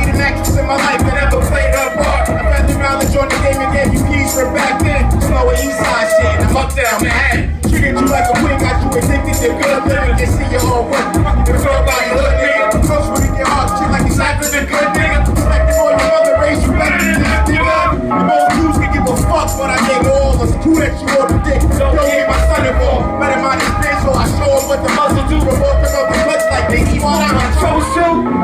heart. The actress in my life that ever played her part. I felt the knowledge on the game and gave you keys for back then. Slow east side shit. I'm up down Manhattan. Treated you like a queen, got you addicted to good living. Just see your own work. You talk about your hood nigga. Close when you get hard, shit like it's after the good nigga. Respect for your mother, raised you better than this nigga. The most dudes can give a fuck, but I gave all us two that you on the dick. Yo, gave my son a ball. Better mind his bitch, so I show him what the muscle do. The both of the clutch like they eat all out my toe shoe.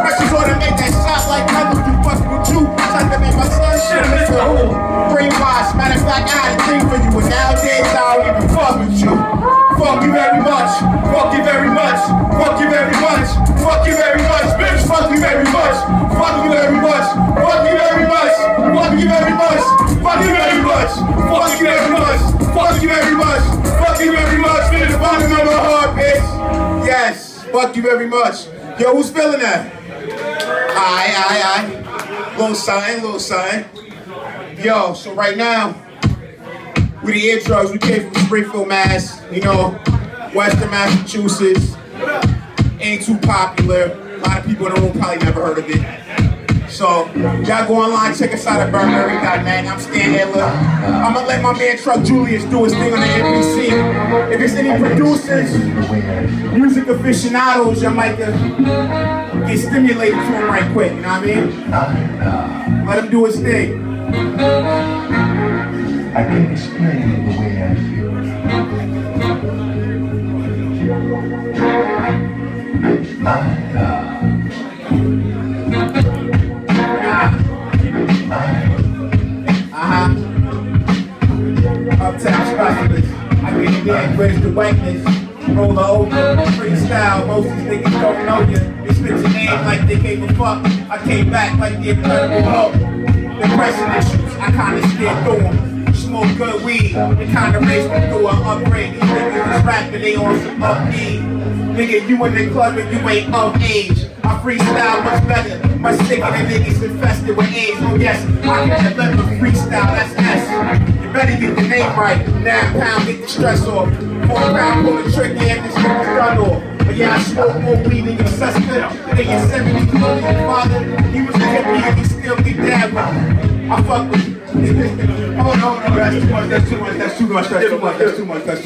You very much. Fuck you very much. Fuck you very much. Fuck you very much. Fuck you very much. Finish the bottom of my heart, bitch. Yes. Fuck you very much. Yo, who's feeling that? Aye, aye, aye. Little something, little something. Yo, so right now, we the EarDrugz. We came from Springfield, Mass. You know, Western Massachusetts. Ain't too popular. A lot of people in the room probably never heard of it. So, y'all go online, check us out at Burberry.net. I'm Stan Hitler. I'm gonna let my man Truck Julius do his thing on the MPC. If there's any producers, music aficionados, you might get stimulated to him right quick, you know what I mean? Let him do his thing. I can't explain the way I feel. My God. Uptown specialist. I get in, where's the whiteness? Roll over, freestyle, most of these niggas don't know you. They spit your name like they gave a fuck. I came back like the Incredible Hulk. Depression issues, I kinda steer through them. Smoke good weed, it kinda raised me through an upgrade. These niggas is rapping, they on some upbeat. Nigga, you in the club and you ain't of age. I freestyle much better, much sicker than niggas infested with AIDS. Oh yes, I can deliver freestyle, that's S. You better get the name right. Nine pound, get the stress off. Four pound, pull the trick in, this nigga's done off. But yeah, I smoke more weed than your sister. Than your 70 your father. He was a hippie and he still get dad with. I fuck with you. oh no, no, that's too much, that's too much, that's too much, that's too much, that's too much, that's too much.